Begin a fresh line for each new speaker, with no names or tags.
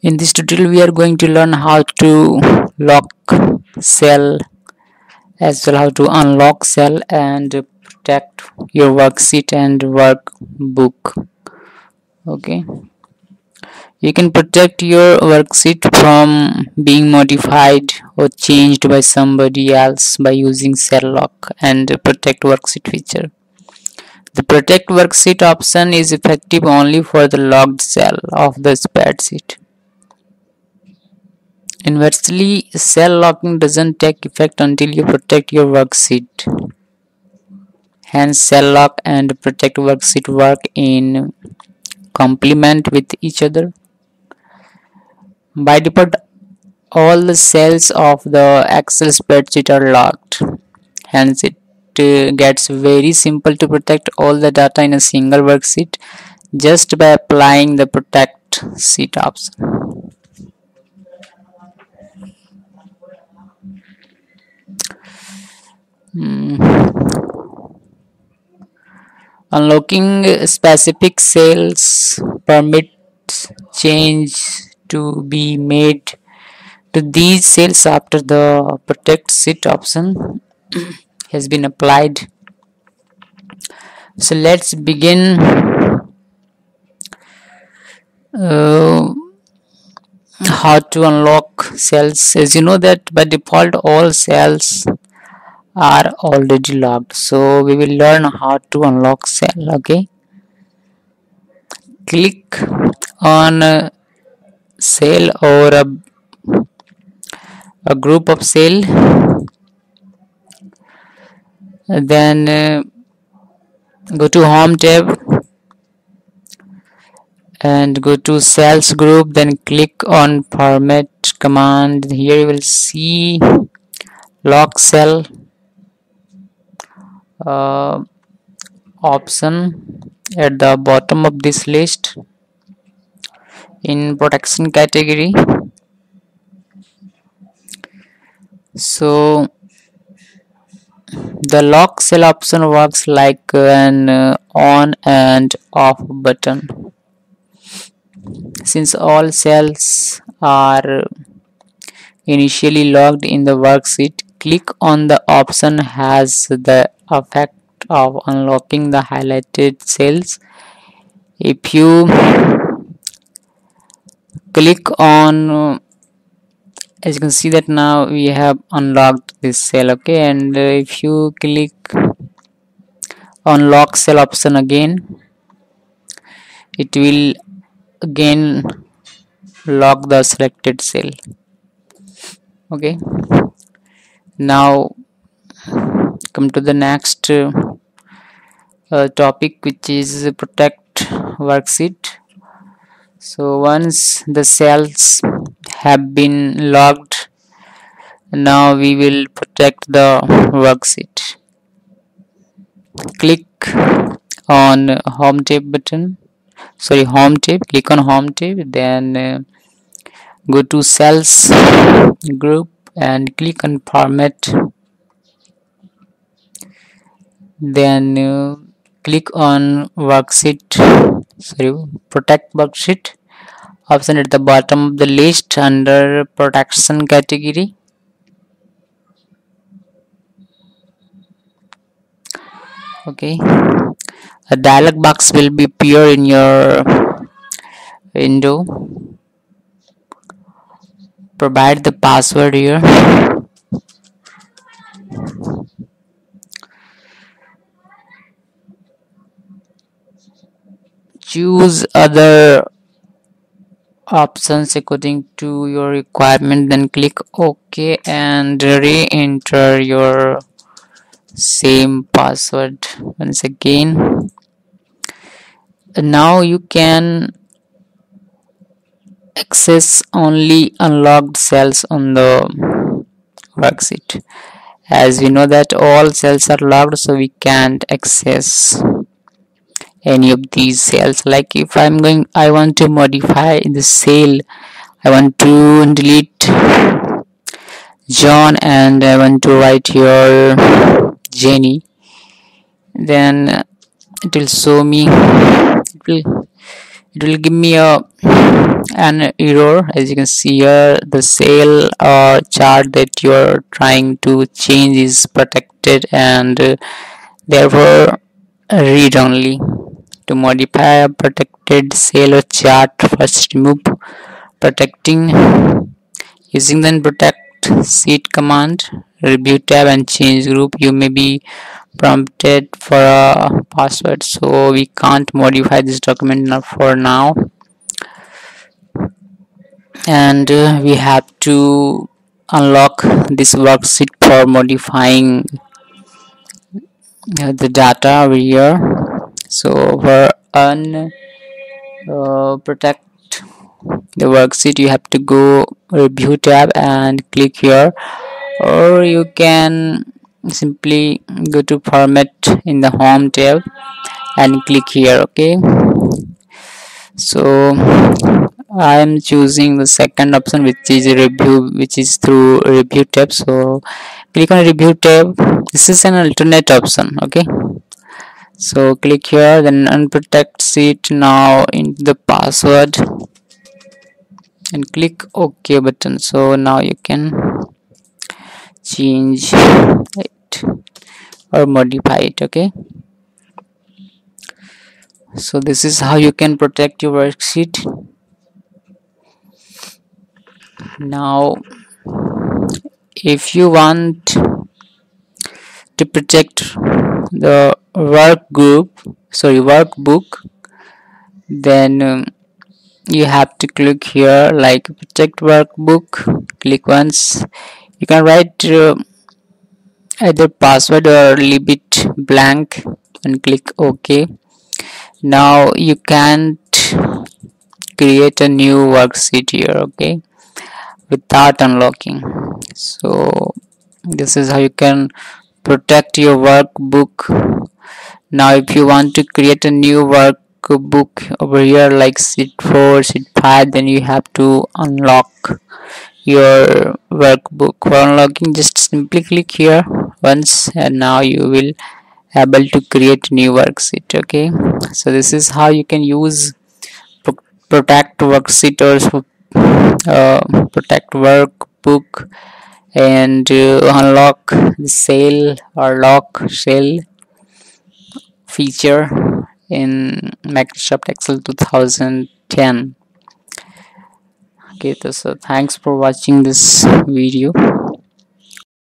in this tutorial we are going to learn how to lock cell as well how to unlock cell and protect your worksheet and workbook. Okay. You can protect your worksheet from being modified or changed by somebody else by using cell lock and protect worksheet feature. The protect worksheet option is effective only for the locked cell of the spreadsheet Inversely, cell locking doesn't take effect until you protect your worksheet. Hence, cell lock and protect worksheet work in complement with each other. By default, all the cells of the Excel spreadsheet are locked. Hence, it uh, gets very simple to protect all the data in a single worksheet just by applying the protect sheet option. Unlocking specific cells permits change to be made to these cells after the protect sheet option has been applied. So let's begin. Uh, how to unlock cells as you know that by default all cells are already locked. So we will learn how to unlock cell okay? Click on a cell or a, a group of cell. Then uh, go to home tab and go to cells group then click on format command. Here you will see lock cell uh, option at the bottom of this list. In protection category. So the lock cell option works like an uh, on and off button. Since all cells are initially locked in the worksheet click on the option has the effect of unlocking the highlighted cells. If you click on as you can see that now we have unlocked this cell okay? And if you click on lock cell option again it will again lock the selected cell okay now come to the next uh, uh, topic which is protect worksheet. So once the cells have been logged now we will protect the worksheet. Click on home tab button. Sorry home tab. Click on home tab. Then uh, go to cells group and click on format. Then uh, click on worksheet. Sorry protect worksheet. Option at the bottom of the list under protection category. Okay. A dialog box will be appear in your window provide the password here. Choose other options according to your requirement then click ok and re-enter your same password once again. Now you can access only unlocked cells on the worksheet. As we know that all cells are locked so we can't access any of these cells. Like if i'm going i want to modify the cell i want to delete john and i want to write here jenny then it will show me it will it will give me a an error. As you can see here the cell or chart that you're trying to change is protected and uh, therefore read only. To modify a protected or chart first remove protecting. Using the protect sheet command review tab and change group. You may be prompted for a password so we can't modify this document for now and uh, we have to unlock this worksheet for modifying uh, the data over here. So for un uh, protect the worksheet you have to go review tab and click here. Or you can simply go to format in the home tab and click here okay so I am choosing the second option which is review which is through review tab. So click on review tab. This is an alternate option okay? So click here then unprotect sheet now in the password. And click ok button. So now you can change it or modify it okay so this is how you can protect your worksheet. Now if you want to protect the work group sorry workbook then um, you have to click here like protect workbook click once. You can write uh, either password or leave it blank and click ok now you can't create a new worksheet here okay without unlocking. So this is how you can protect your workbook. Now if you want to create a new workbook over here like sheet 4 sheet 5 then you have to unlock your workbook. For unlocking just simply click here once and now you will able to create new worksheet okay? So this is how you can use protect worksheet or uh, protect workbook and uh, unlock the cell or lock cell feature in Microsoft Excel 2010 okay so thanks for watching this video